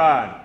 บ๊าน